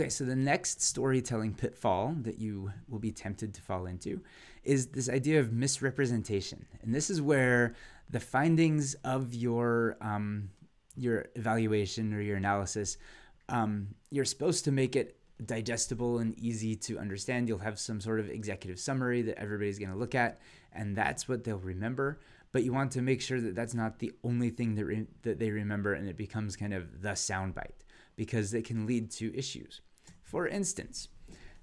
Okay, so the next storytelling pitfall that you will be tempted to fall into is this idea of misrepresentation. And this is where the findings of your um, your evaluation or your analysis, um, you're supposed to make it digestible and easy to understand. You'll have some sort of executive summary that everybody's going to look at, and that's what they'll remember. But you want to make sure that that's not the only thing that, re- that they remember and it becomes kind of the soundbite because it can lead to issues. For instance,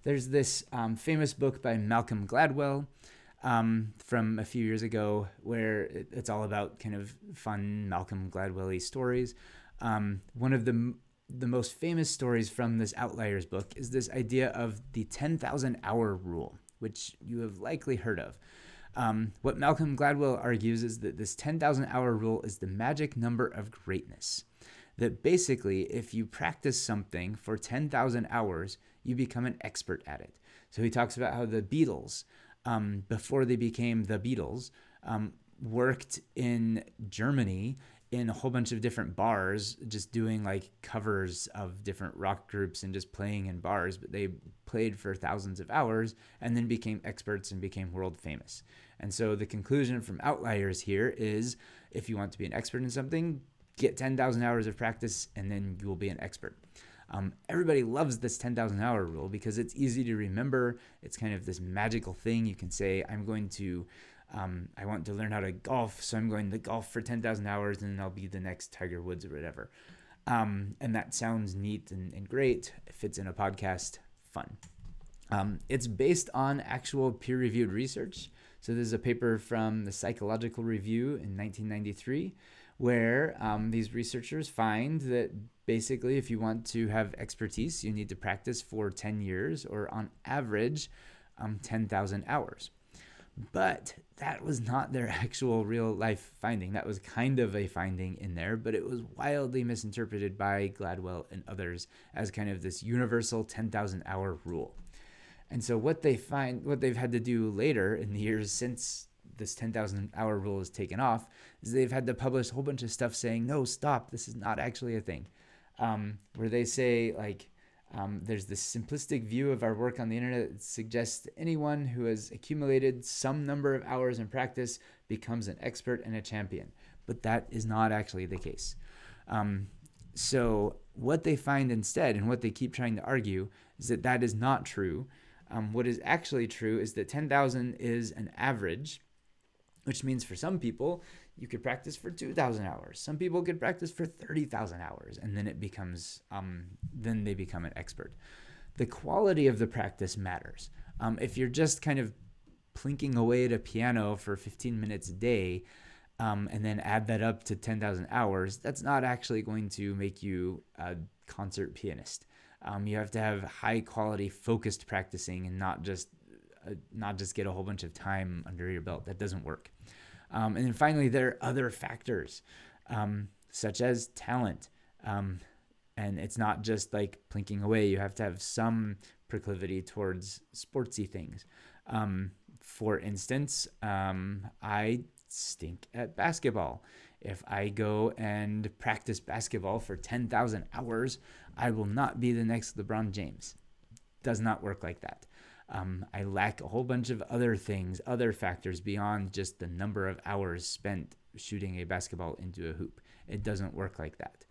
there's this um, famous book by Malcolm Gladwell um, from a few years ago where it, it's all about kind of fun Malcolm Gladwell stories. Um, one of the the most famous stories from this Outliers book is this idea of the 10,000 hour rule, which you have likely heard of. Um, what Malcolm Gladwell argues is that this 10,000 hour rule is the magic number of greatness that basically, if you practice something for 10,000 hours, you become an expert at it. So he talks about how the Beatles, um, before they became the Beatles, um, worked in Germany in a whole bunch of different bars, just doing like covers of different rock groups and just playing in bars. But they played for thousands of hours and then became experts and became world famous. And so the conclusion from Outliers here is if you want to be an expert in something, get 10,000 hours of practice, and then you will be an expert. Um, everybody loves this 10,000 hour rule because it's easy to remember. It's kind of this magical thing. You can say, I'm going to, um, I want to learn how to golf, so I'm going to golf for 10,000 hours and then I'll be the next Tiger Woods or whatever. Um, and that sounds neat and, and, great. It fits in a podcast, fun. Um, it's based on actual peer reviewed research. So, this is a paper from the Psychological Review in 1993 where um, these researchers find that basically, if you want to have expertise, you need to practice for 10 years or on average, um, 10,000 hours. But that was not their actual real life finding. That was kind of a finding in there, but it was wildly misinterpreted by Gladwell and others as kind of this universal 10,000 hour rule. And so what they find, what they've had to do later in the years since this 10,000 hour rule is taken off is they've had to publish a whole bunch of stuff saying, no, stop, this is not actually a thing. Um, where they say, like, um, there's this simplistic view of our work on the internet that suggests anyone who has accumulated some number of hours in practice becomes an expert and a champion. But that is not actually the case. Um, so, what they find instead, and what they keep trying to argue, is that that is not true. Um, what is actually true is that 10,000 is an average, which means for some people, you could practice for 2,000 hours. Some people could practice for 30,000 hours, and then it becomes, um, then they become an expert. The quality of the practice matters. Um, if you're just kind of plinking away at a piano for 15 minutes a day, um, and then add that up to 10,000 hours, that's not actually going to make you a concert pianist. Um, you have to have high quality, focused practicing, and not just uh, not just get a whole bunch of time under your belt. That doesn't work. Um, and then finally, there are other factors um, such as talent. Um, and it's not just like plinking away. You have to have some proclivity towards sportsy things. Um, for instance, um, I stink at basketball. If I go and practice basketball for 10,000 hours, I will not be the next LeBron James. Does not work like that. Um, I lack a whole bunch of other things, other factors beyond just the number of hours spent shooting a basketball into a hoop. It doesn't work like that.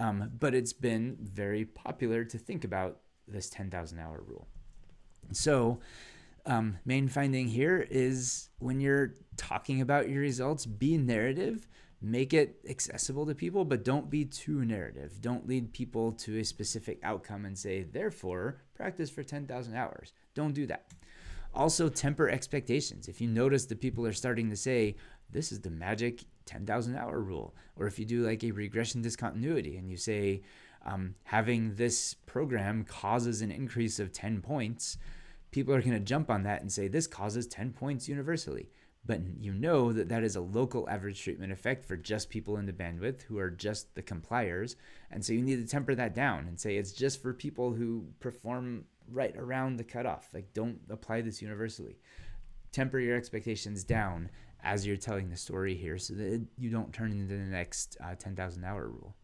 Um, but it's been very popular to think about this 10,000 hour rule. So, um, main finding here is when you're talking about your results, be narrative, make it accessible to people, but don't be too narrative. Don't lead people to a specific outcome and say, therefore, practice for 10,000 hours. Don't do that. Also, temper expectations. If you notice that people are starting to say, this is the magic 10,000 hour rule, or if you do like a regression discontinuity and you say, um, having this program causes an increase of 10 points, people are going to jump on that and say, this causes 10 points universally. But you know that that is a local average treatment effect for just people in the bandwidth who are just the compliers. And so you need to temper that down and say it's just for people who perform right around the cutoff. Like, don't apply this universally. Temper your expectations down as you're telling the story here so that you don't turn into the next uh, 10,000 hour rule.